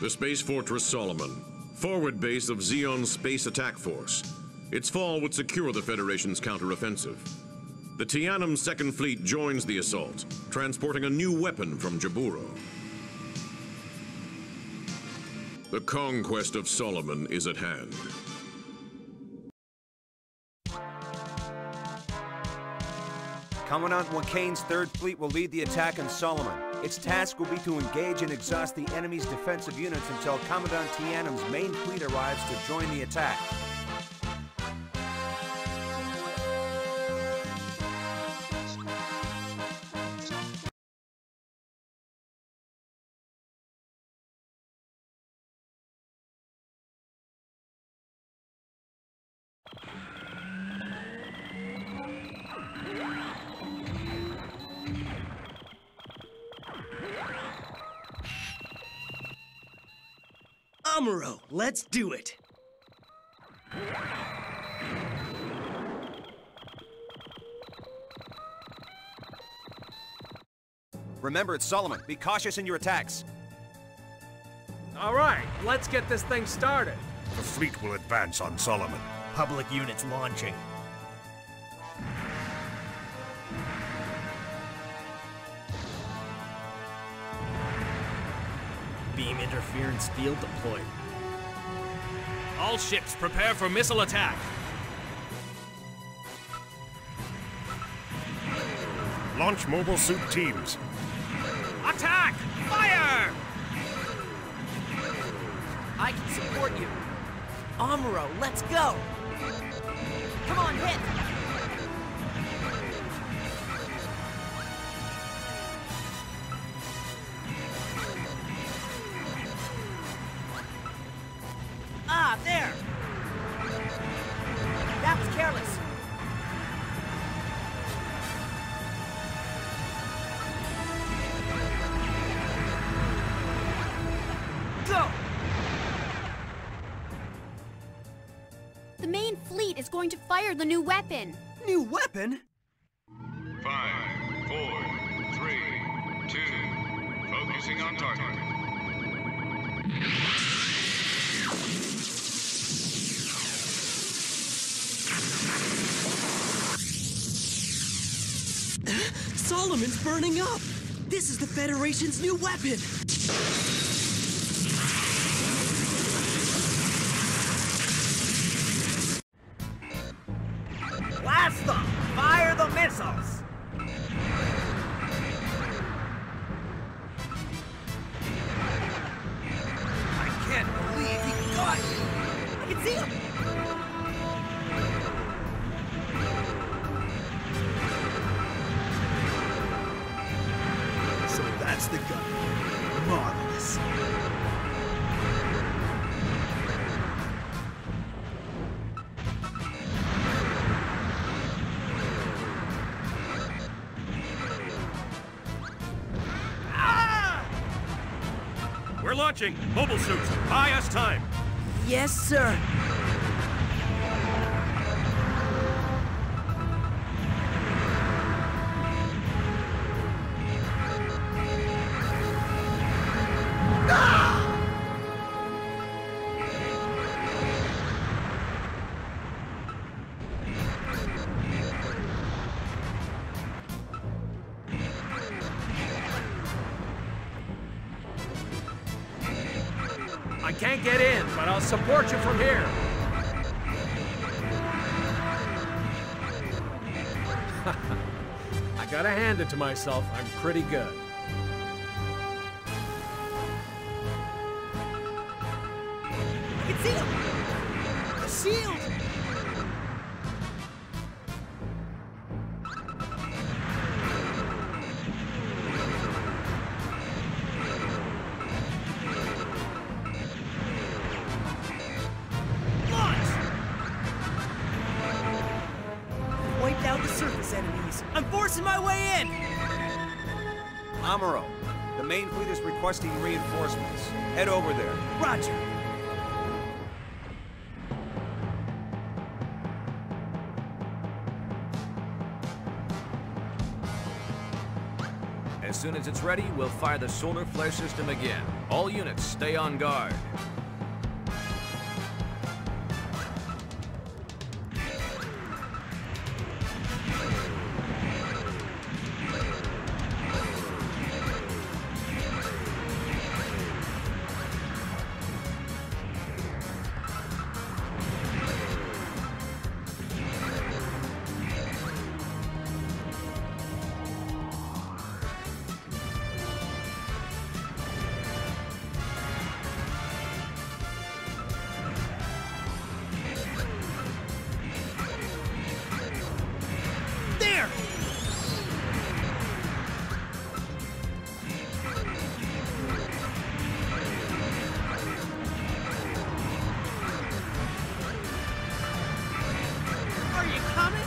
The Space Fortress Solomon, forward base of Zeon's Space Attack Force. Its fall would secure the Federation's counteroffensive. The Tianem Second Fleet joins the assault, transporting a new weapon from Jaburo. The conquest of Solomon is at hand. Commandant Wakkein's Third Fleet will lead the attack on Solomon. Its task will be to engage and exhaust the enemy's defensive units until Commandant Tianem's main fleet arrives to join the attack. Amuro, let's do it! Remember, it's Solomon. Be cautious in your attacks. All right, let's get this thing started. The fleet will advance on Solomon. Public units launching. Beam interference field deployed. All ships prepare for missile attack. Launch mobile suit teams. Attack! Fire! I can support you. Amuro, let's go! Come on, hit! Is going to fire the new weapon. New weapon? Five, four, three, two, focusing on target. Solomon's burning up! This is the Federation's new weapon! That's the gun. Marvelous. Ah! We're launching. Mobile suits, buy us time. Yes, sir. Can't get in, but I'll support you from here. I gotta hand it to myself, I'm pretty good. Surface. I'm forcing my way in! Amuro, the main fleet is requesting reinforcements. Head over there. Roger. As soon as it's ready, we'll fire the solar flare system again. All units, stay on guard. Are you coming?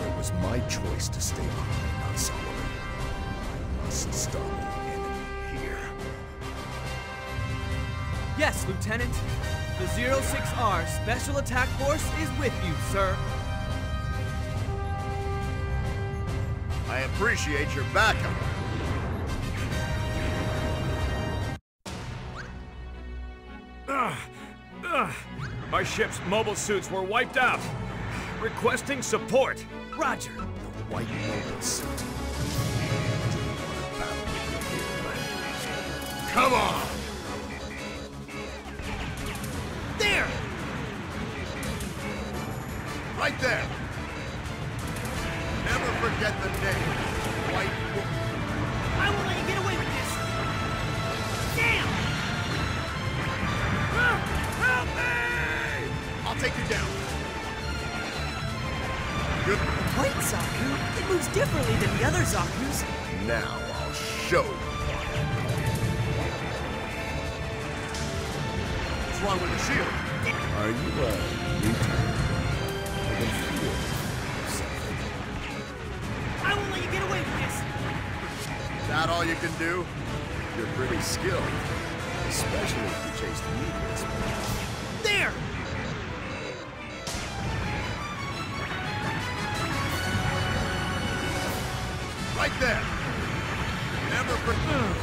It was my choice to stay behind on Solomon. I must stop the enemy here. Yes, Lieutenant. The 06R Special Attack Force is with you, sir. I appreciate your backup. Our ship's mobile suits were wiped out. Requesting support. Roger. The white mobile suit. Come on! There! Right there! Never forget the name. White Wolf. I won't let you get away with this! Damn! Help me! I'll take you down. Good. White Zaku? It moves differently than the other Zakus. Now I'll show you. What's wrong with the shield? Are you a you can do? You're pretty skilled. Especially if you chase the way. There! Right there! Never forget.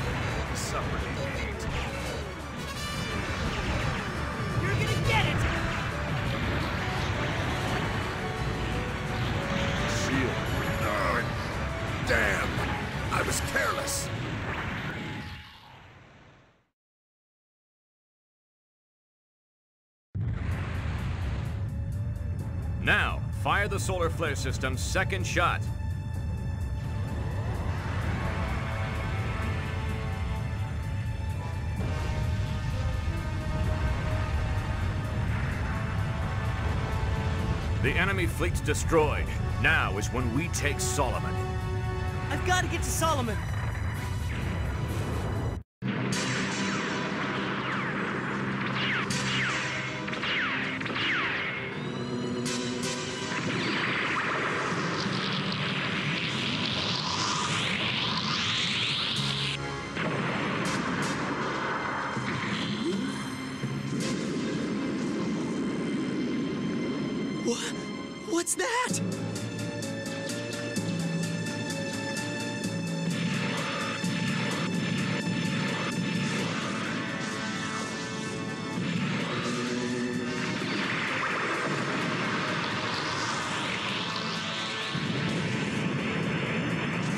You're gonna get it! The solar flare system's second shot. The enemy fleet's destroyed. Now is when we take Solomon. I've got to get to Solomon! What's that?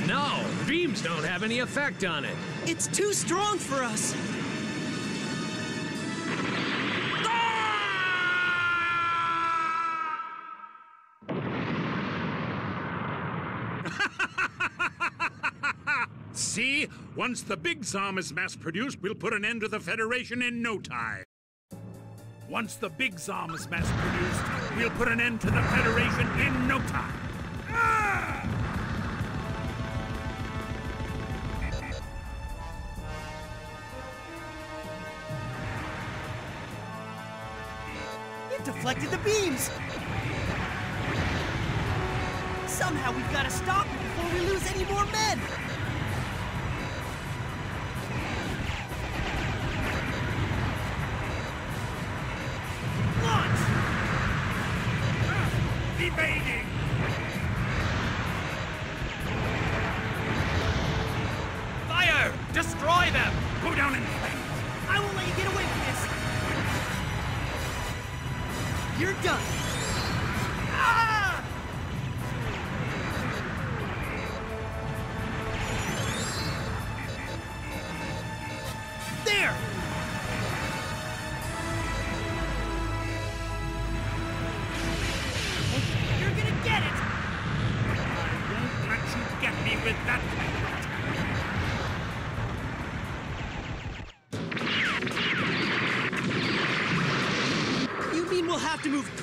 No, beams don't have any effect on it. It's too strong for us! Once the Big Zam is mass produced, we'll put an end to the Federation in no time. Once the Big Zam is mass produced, we'll put an end to the Federation in no time. Ah! It deflected the beams! Somehow we've got to stop it before we lose any more men!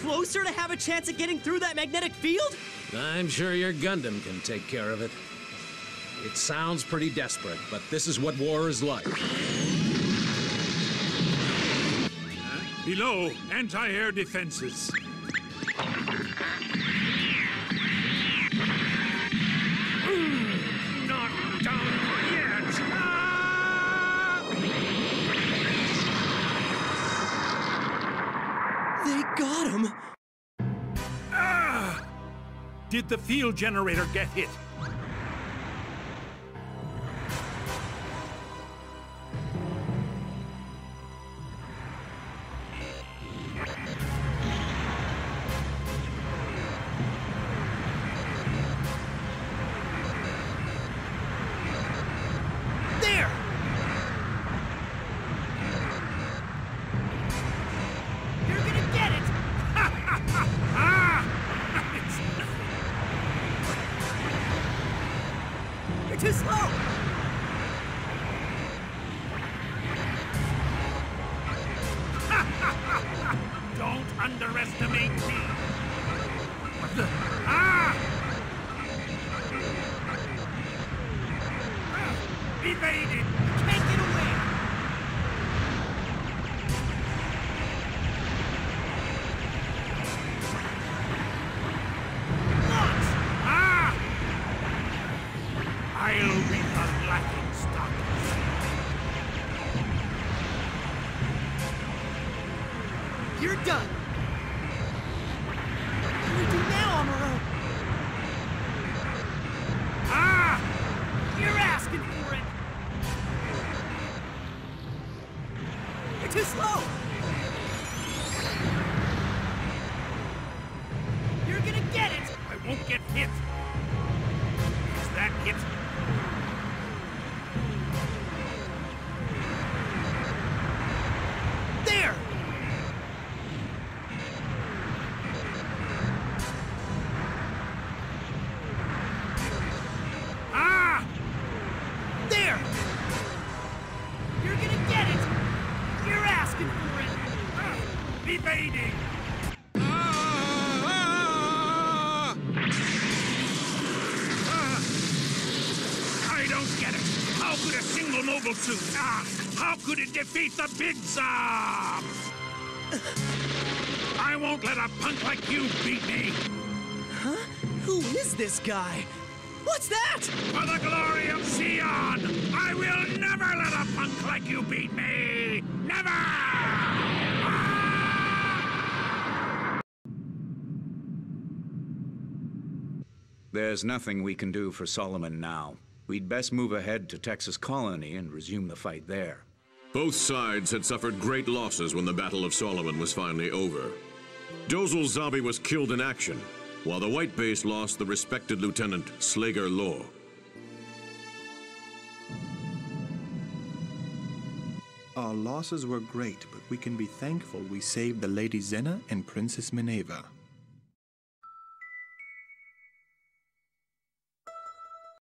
Closer to have a chance at getting through that magnetic field? I'm sure your Gundam can take care of it. It sounds pretty desperate, but this is what war is like. Below, anti-air defenses. They got him! Ah! Did the field generator get hit? Ah! Evaded. Can't suit? Ah! How could it defeat the Big Zam? I won't let a punk like you beat me. Huh? Who is this guy? What's that? For the glory of Zeon, I will never let a punk like you beat me. Never! There's nothing we can do for Solomon now. We'd best move ahead to Texas Colony and resume the fight there. Both sides had suffered great losses when the Battle of Solomon was finally over. Dozel Zabi was killed in action, while the White Base lost the respected Lieutenant Sleggar Law. Our losses were great, but we can be thankful we saved the Lady Zenna and Princess Mineva.